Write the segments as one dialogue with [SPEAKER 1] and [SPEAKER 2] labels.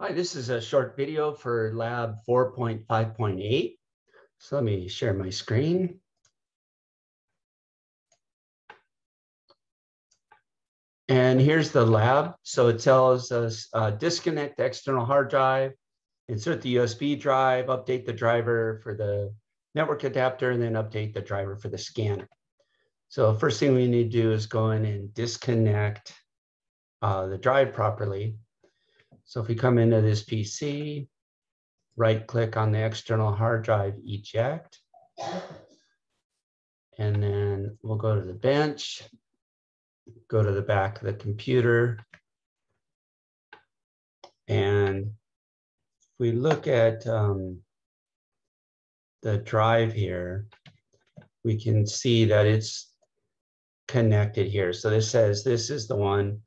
[SPEAKER 1] Hi, this is a short video for lab 4.5.8. So let me share my screen. And here's the lab. So it tells us uh, disconnect the external hard drive, insert the USB drive, update the driver for the network adapter, and then update the driver for the scanner. So first thing we need to do is go in and disconnect uh, the drive properly. So if we come into this PC, right click on the external hard drive, eject. And then we'll go to the bench, go to the back of the computer. And if we look at um, the drive here, we can see that it's connected here. So this says this is the one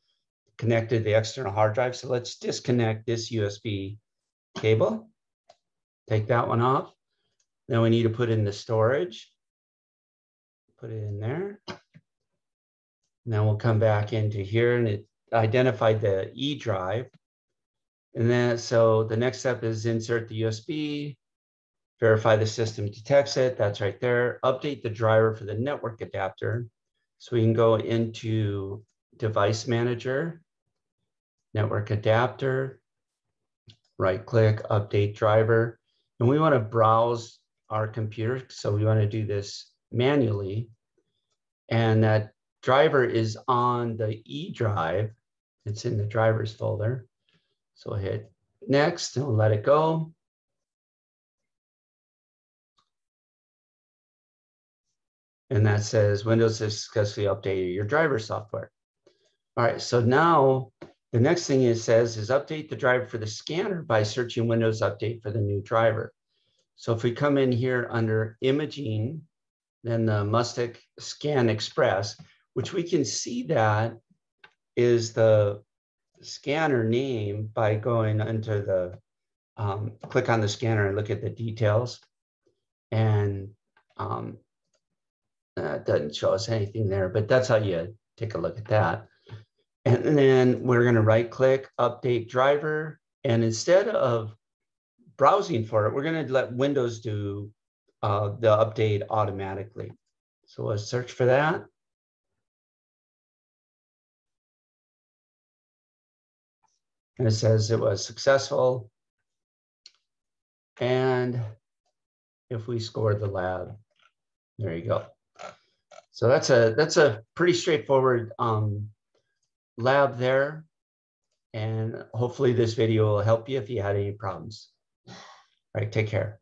[SPEAKER 1] connected the external hard drive. So let's disconnect this USB cable. Take that one off. Then we need to put in the storage. Put it in there. Then we'll come back into here and it identified the E drive. And then so the next step is insert the USB, verify the system detects it. That's right there. Update the driver for the network adapter. So we can go into device manager network adapter, right click, update driver. And we want to browse our computer. So we want to do this manually. And that driver is on the E drive. It's in the drivers folder. So we'll hit next and we'll let it go. And that says Windows has successfully updated your driver software. All right, so now the next thing it says is update the driver for the scanner by searching Windows Update for the new driver. So if we come in here under imaging, then the Mustek Scan Express, which we can see that is the scanner name by going into the, um, click on the scanner and look at the details. And um, doesn't show us anything there, but that's how you take a look at that. And then we're going to right click, update driver. And instead of browsing for it, we're going to let Windows do uh, the update automatically. So let's search for that. And it says it was successful. And if we score the lab, there you go. So that's a that's a pretty straightforward um, lab there. And hopefully this video will help you if you had any problems. All right, take care.